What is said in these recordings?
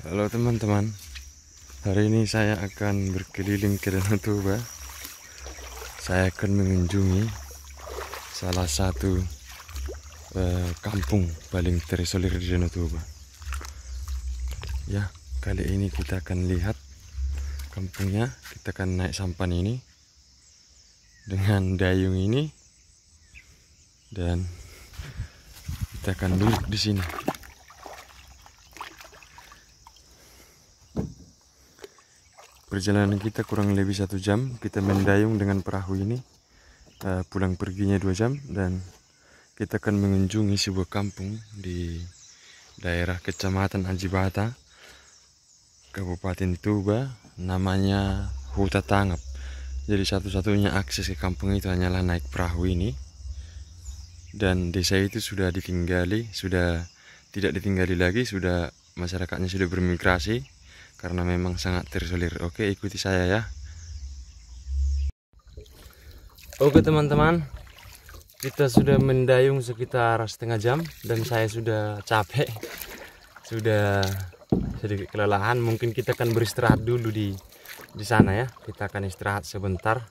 Halo teman-teman. Hari ini saya akan berkeliling ke Danau Toba. Saya akan mengunjungi Salah satu eh, kampung paling terisolir di Danau Toba. Ya, kali ini kita akan lihat kampungnya. Kita akan naik sampan ini Dengan dayung ini. Dan kita akan duduk di sini perjalanan kita kurang lebih satu jam. Kita mendayung dengan perahu ini uh, pulang perginya dua jam dan kita akan mengunjungi sebuah kampung di daerah kecamatan Ajibata Kabupaten Tuba namanya Huta Tangap jadi satu-satunya akses ke kampung itu hanyalah naik perahu ini. Dan desa itu sudah ditinggali sudah tidak ditinggali lagi sudah masyarakatnya sudah bermigrasi karena memang sangat terisolir. Oke, ikuti saya ya. Oke teman-teman, kita sudah mendayung sekitar setengah jam dan saya sudah capek, sudah sedikit kelelahan. Mungkin kita akan beristirahat dulu di di sana ya. Kita akan istirahat sebentar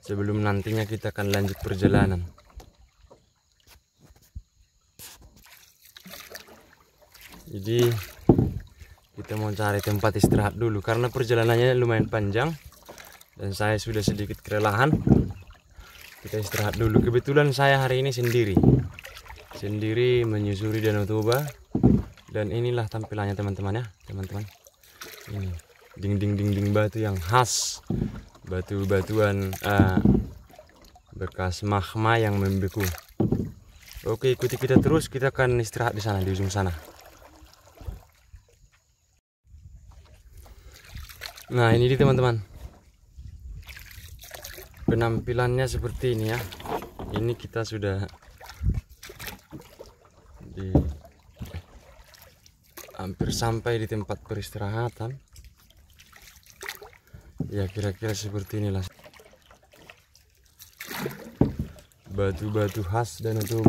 sebelum nantinya kita akan lanjut perjalanan. Jadi kita mau cari tempat istirahat dulu karena perjalanannya lumayan panjang. Dan saya sudah sedikit kelelahan kita istirahat dulu. Kebetulan saya hari ini sendiri. Sendiri menyusuri danau toba. Dan inilah tampilannya teman-teman ya. Teman-teman. Ini. Dinding-dinding batu yang khas. Batu-batuan uh, bekas magma yang membeku. Oke ikuti kita terus. Kita akan istirahat di sana di ujung sana Nah ini dia teman-teman. Penampilannya seperti ini ya. Ini kita sudah di Hampir sampai di tempat peristirahatan. Ya kira-kira seperti inilah. Batu-batu khas dan itu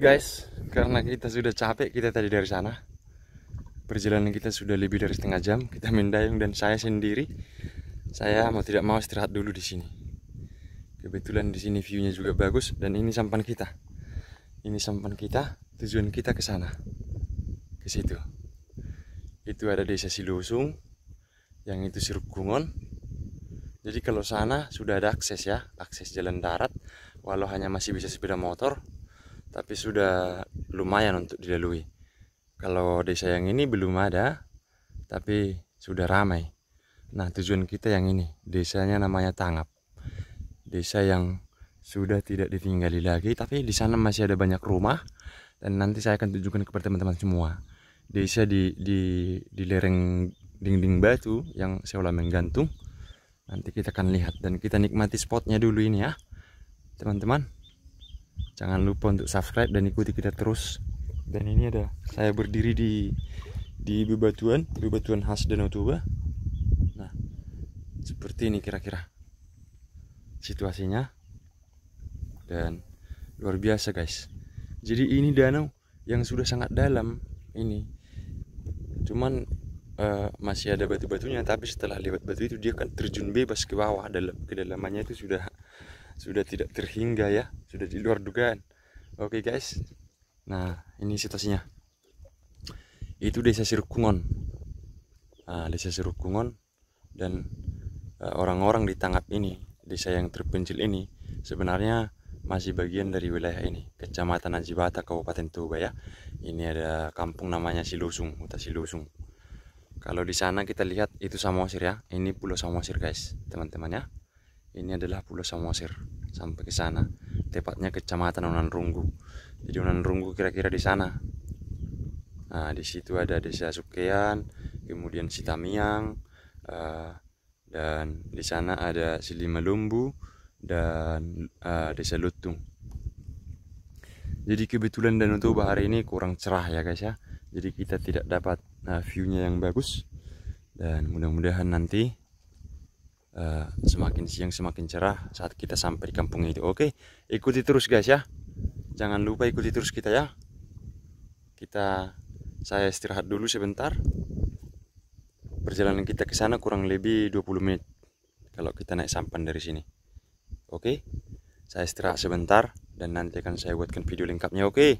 guys, karena kita sudah capek kita tadi dari sana. Perjalanan kita sudah lebih dari setengah jam. Kita mendayung dan saya sendiri, saya mau tidak mau istirahat dulu di sini. Kebetulan di sini viewnya juga bagus dan ini sampan kita. Ini sampan kita, tujuan kita ke sana, ke situ. Itu ada desa Silusung, yang itu Sirkungon. Jadi kalau sana sudah ada akses ya, akses jalan darat, walau hanya masih bisa sepeda motor, tapi sudah lumayan untuk dilalui. Kalau desa yang ini belum ada tapi sudah ramai. Nah tujuan kita yang ini desanya namanya Tangap. Desa yang sudah tidak ditinggali lagi tapi di sana masih ada banyak rumah. Dan nanti saya akan tunjukkan kepada teman-teman semua. Desa di di di lereng dinding batu yang seolah menggantung. Nanti kita akan lihat dan kita nikmati spotnya dulu ini ya teman-teman jangan lupa untuk subscribe dan ikuti kita terus. Dan ini ada saya berdiri di di bebatuan bebatuan khas Danau Toba. Nah seperti ini kira-kira situasinya. Dan luar biasa guys. Jadi ini danau yang sudah sangat dalam ini. Cuman uh, masih ada batu-batunya tapi setelah lewat batu itu dia akan terjun bebas ke bawah dalam kedalamannya itu sudah sudah tidak terhingga ya sudah di luar dugaan. Oke guys. Nah ini situasinya. Itu desa Sirukungon. Nah, desa Sirukungon dan eh, orang-orang di Tangap ini desa yang terpencil ini sebenarnya masih bagian dari wilayah ini kecamatan Ajibata Kabupaten Toba ya. Ini ada kampung namanya Silusung Huta Silusung. Kalau di sana kita lihat itu Samosir ya. Ini Pulau Samosir guys teman-teman ya ini adalah Pulau Samosir sampai ke sana. Tepatnya kecamatan Unan Runggu jadi Unan Runggu kira-kira di sana. Nah di situ ada desa Sukean kemudian Sitamiang uh, dan di sana ada Silimalumbu dan uh, desa Lutung. Jadi kebetulan dan untuk hari ini kurang cerah ya guys ya. Jadi kita tidak dapat uh, viewnya yang bagus. Dan mudah-mudahan nanti uh, semakin siang semakin cerah saat kita sampai di kampung itu. Oke ikuti terus guys ya. Jangan lupa ikuti terus kita ya. Kita saya istirahat dulu sebentar. Perjalanan kita ke sana kurang lebih 20 menit kalau kita naik sampan dari sini. Oke saya istirahat sebentar dan nanti akan saya buatkan video lengkapnya. Oke